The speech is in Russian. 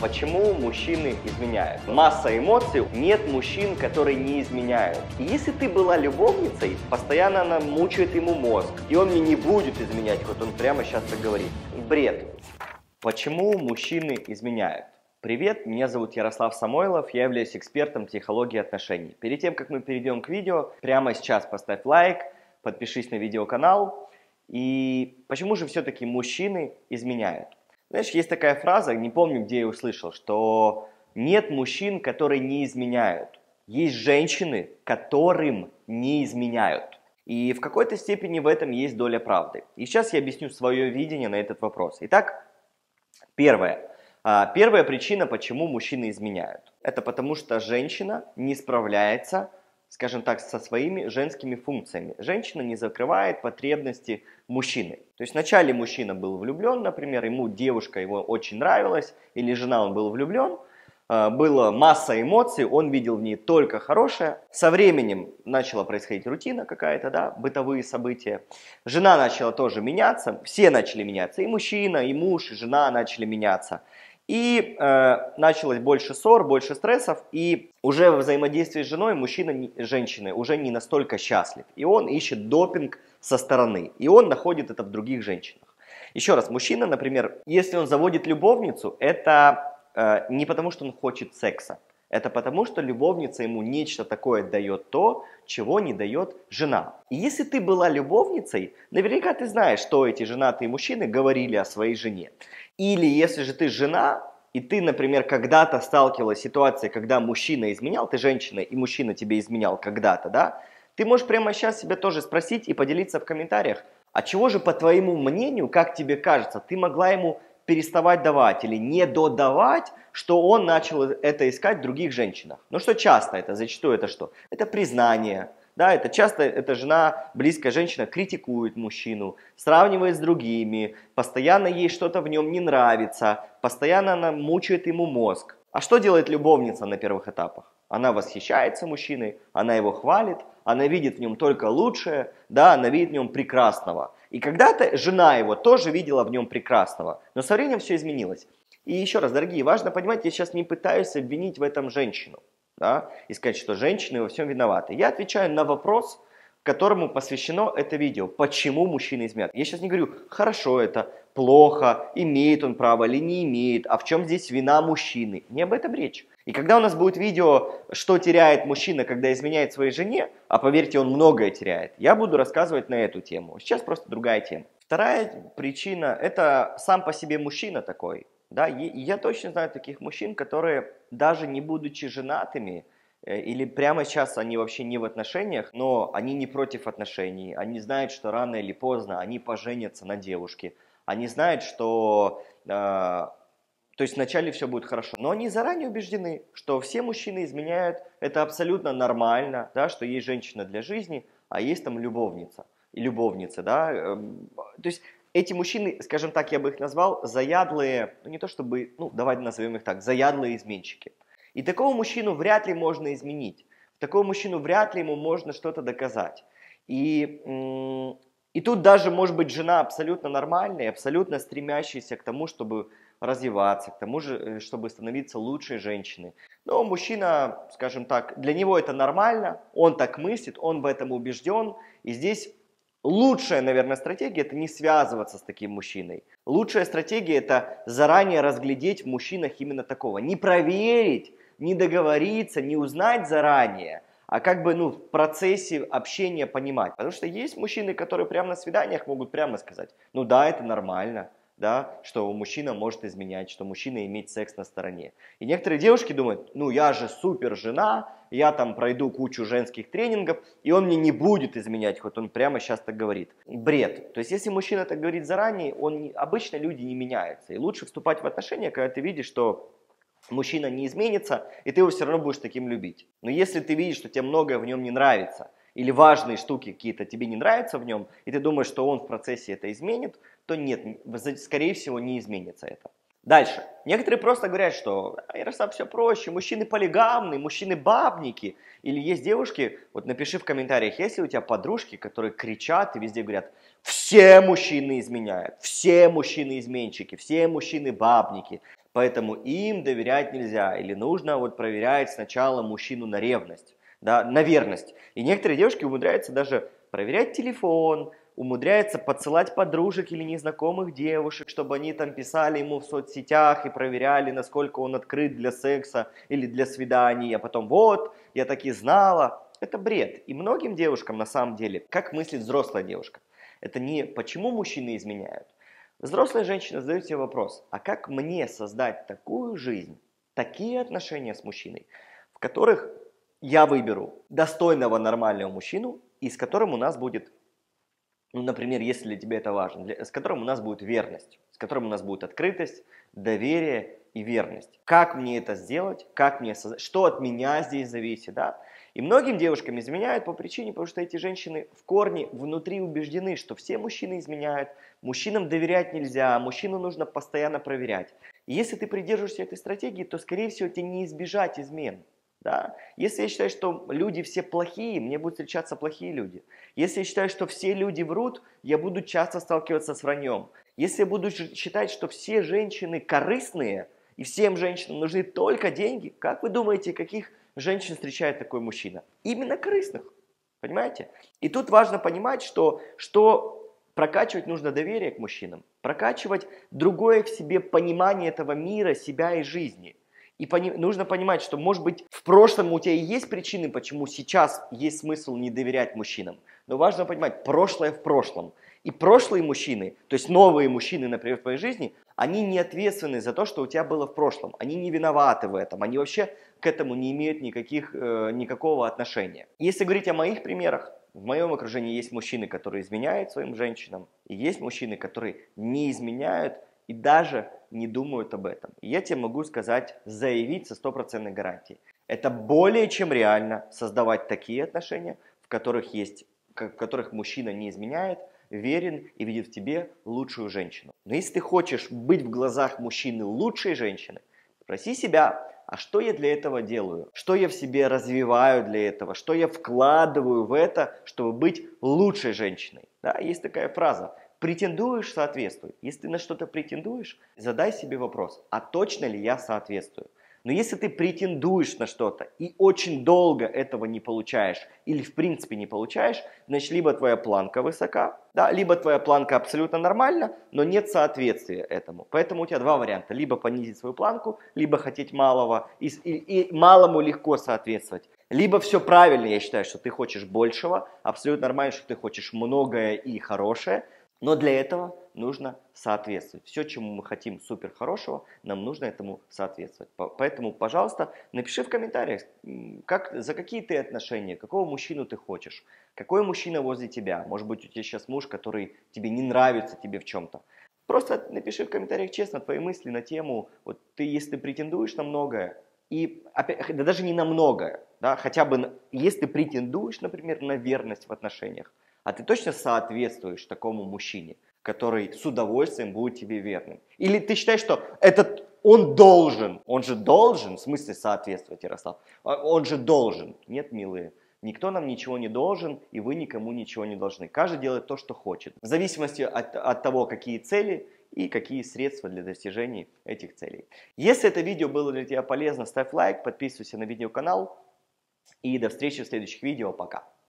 Почему мужчины изменяют? Масса эмоций, нет мужчин, которые не изменяют. И если ты была любовницей, постоянно она мучает ему мозг, и он мне не будет изменять, вот он прямо сейчас так говорит. Бред. Почему мужчины изменяют? Привет, меня зовут Ярослав Самойлов, я являюсь экспертом психологии отношений. Перед тем, как мы перейдем к видео, прямо сейчас поставь лайк, подпишись на видеоканал. И почему же все-таки мужчины изменяют? Знаешь, есть такая фраза, не помню, где я услышал, что нет мужчин, которые не изменяют. Есть женщины, которым не изменяют. И в какой-то степени в этом есть доля правды. И сейчас я объясню свое видение на этот вопрос. Итак, первое. А, первая причина, почему мужчины изменяют. Это потому, что женщина не справляется скажем так, со своими женскими функциями. Женщина не закрывает потребности мужчины. То есть вначале мужчина был влюблен, например, ему девушка его очень нравилась, или жена он был влюблен, а, было масса эмоций, он видел в ней только хорошее. Со временем начала происходить рутина какая-то, да, бытовые события. Жена начала тоже меняться, все начали меняться, и мужчина, и муж, и жена начали меняться. И э, началось больше ссор, больше стрессов, и уже в взаимодействии с женой мужчина, женщины уже не настолько счастлив. И он ищет допинг со стороны, и он находит это в других женщинах. Еще раз, мужчина, например, если он заводит любовницу, это э, не потому, что он хочет секса, это потому, что любовница ему нечто такое дает то, чего не дает жена. И если ты была любовницей, наверняка ты знаешь, что эти женатые мужчины говорили о своей жене. Или если же ты жена, и ты, например, когда-то сталкивалась с ситуацией, когда мужчина изменял, ты женщина, и мужчина тебе изменял когда-то, да, ты можешь прямо сейчас себя тоже спросить и поделиться в комментариях, а чего же, по твоему мнению, как тебе кажется, ты могла ему переставать давать или не додавать, что он начал это искать в других женщинах. Ну что часто это, зачастую это что? Это признание, да, это часто эта жена, близкая женщина, критикует мужчину, сравнивает с другими, постоянно ей что-то в нем не нравится, постоянно она мучает ему мозг. А что делает любовница на первых этапах? Она восхищается мужчиной, она его хвалит, она видит в нем только лучшее, да, она видит в нем прекрасного. И когда-то жена его тоже видела в нем прекрасного, но со временем все изменилось. И еще раз, дорогие, важно понимать, я сейчас не пытаюсь обвинить в этом женщину, да, и сказать, что женщины во всем виноваты. Я отвечаю на вопрос, которому посвящено это видео. Почему мужчины изменяют? Я сейчас не говорю, хорошо это, плохо, имеет он право или не имеет, а в чем здесь вина мужчины. Не об этом речь. И когда у нас будет видео, что теряет мужчина, когда изменяет своей жене, а поверьте, он многое теряет, я буду рассказывать на эту тему. Сейчас просто другая тема. Вторая причина – это сам по себе мужчина такой. Да? И я точно знаю таких мужчин, которые даже не будучи женатыми, Э, или прямо сейчас они вообще не в отношениях, но они не против отношений, они знают, что рано или поздно они поженятся на девушке, они знают, что, э, то есть вначале все будет хорошо, но они заранее убеждены, что все мужчины изменяют, это абсолютно нормально, да, что есть женщина для жизни, а есть там любовница. И любовница, да, э, то есть эти мужчины, скажем так, я бы их назвал заядлые, ну не то чтобы, ну давайте назовем их так, заядлые изменщики. И такого мужчину вряд ли можно изменить. Такого мужчину вряд ли ему можно что-то доказать. И, и тут даже может быть жена абсолютно нормальная, абсолютно стремящаяся к тому, чтобы развиваться, к тому же, э, чтобы становиться лучшей женщиной. Но мужчина, скажем так, для него это нормально, он так мыслит, он в этом убежден. И здесь лучшая, наверное, стратегия – это не связываться с таким мужчиной. Лучшая стратегия – это заранее разглядеть в мужчинах именно такого. Не проверить, не договориться, не узнать заранее, а как бы ну, в процессе общения понимать. Потому что есть мужчины, которые прямо на свиданиях могут прямо сказать, ну да, это нормально, да, что мужчина может изменять, что мужчина имеет секс на стороне. И некоторые девушки думают, ну я же супер жена, я там пройду кучу женских тренингов, и он мне не будет изменять, хоть он прямо сейчас так говорит. Бред. То есть если мужчина так говорит заранее, он, обычно люди не меняются. И лучше вступать в отношения, когда ты видишь, что мужчина не изменится, и ты его все равно будешь таким любить. Но если ты видишь, что тебе многое в нем не нравится, или важные штуки какие-то тебе не нравятся в нем, и ты думаешь, что он в процессе это изменит, то нет, скорее всего не изменится это. Дальше. Некоторые просто говорят, что Ярослав все проще, мужчины полигамные, мужчины бабники. Или есть девушки, вот напиши в комментариях, есть ли у тебя подружки, которые кричат и везде говорят, все мужчины изменяют, все мужчины изменщики, все мужчины бабники. Поэтому им доверять нельзя. Или нужно вот проверять сначала мужчину на ревность, да, на верность. И некоторые девушки умудряются даже проверять телефон, умудряется подсылать подружек или незнакомых девушек, чтобы они там писали ему в соцсетях и проверяли, насколько он открыт для секса или для свиданий, а потом вот, я так и знала. Это бред. И многим девушкам на самом деле, как мыслит взрослая девушка, это не почему мужчины изменяют. Взрослая женщина задает себе вопрос, а как мне создать такую жизнь, такие отношения с мужчиной, в которых я выберу достойного нормального мужчину, и с которым у нас будет ну, например, если для тебя это важно, для, с которым у нас будет верность, с которым у нас будет открытость, доверие и верность. Как мне это сделать, как мне создать, что от меня здесь зависит, да? И многим девушкам изменяют по причине, потому что эти женщины в корне внутри убеждены, что все мужчины изменяют, мужчинам доверять нельзя, мужчину нужно постоянно проверять. И если ты придерживаешься этой стратегии, то, скорее всего, тебе не избежать измен. Да? Если я считаю, что люди все плохие, мне будут встречаться плохие люди. Если я считаю, что все люди врут, я буду часто сталкиваться с враньем. Если я буду считать, что все женщины корыстные, и всем женщинам нужны только деньги, как вы думаете, каких женщин встречает такой мужчина? Именно корыстных. Понимаете? И тут важно понимать, что, что прокачивать нужно доверие к мужчинам, прокачивать другое в себе понимание этого мира, себя и жизни – и пони- нужно понимать, что, может быть, в прошлом у тебя и есть причины, почему сейчас есть смысл не доверять мужчинам. Но важно понимать, прошлое в прошлом. И прошлые мужчины, то есть новые мужчины, например, в твоей жизни, они не ответственны за то, что у тебя было в прошлом. Они не виноваты в этом. Они вообще к этому не имеют никаких, э, никакого отношения. Если говорить о моих примерах, в моем окружении есть мужчины, которые изменяют своим женщинам, и есть мужчины, которые не изменяют, и даже не думают об этом. И я тебе могу сказать, заявить со стопроцентной гарантией. Это более чем реально создавать такие отношения, в которых, есть, в которых мужчина не изменяет, верен и видит в тебе лучшую женщину. Но если ты хочешь быть в глазах мужчины лучшей женщины, спроси себя, а что я для этого делаю? Что я в себе развиваю для этого? Что я вкладываю в это, чтобы быть лучшей женщиной? Да, есть такая фраза претендуешь, соответствуй. Если ты на что-то претендуешь, задай себе вопрос, а точно ли я соответствую? Но если ты претендуешь на что-то и очень долго этого не получаешь или в принципе не получаешь, значит либо твоя планка высока, да, либо твоя планка абсолютно нормальна, но нет соответствия этому. Поэтому у тебя два варианта. Либо понизить свою планку, либо хотеть малого и, и, и малому легко соответствовать. Либо все правильно, я считаю, что ты хочешь большего, абсолютно нормально, что ты хочешь многое и хорошее, но для этого нужно соответствовать. Все, чему мы хотим супер хорошего, нам нужно этому соответствовать. Поэтому, пожалуйста, напиши в комментариях, как, за какие ты отношения, какого мужчину ты хочешь, какой мужчина возле тебя. Может быть, у тебя сейчас муж, который тебе не нравится тебе в чем-то. Просто напиши в комментариях честно твои мысли на тему, вот ты, если претендуешь на многое, и опять, да даже не на многое, да, хотя бы если претендуешь, например, на верность в отношениях, а ты точно соответствуешь такому мужчине, который с удовольствием будет тебе верным? Или ты считаешь, что этот он должен, он же должен, в смысле соответствовать, Ярослав, а он же должен. Нет, милые, никто нам ничего не должен, и вы никому ничего не должны. Каждый делает то, что хочет, в зависимости от, от того, какие цели и какие средства для достижения этих целей. Если это видео было для тебя полезно, ставь лайк, подписывайся на видеоканал, и до встречи в следующих видео. Пока!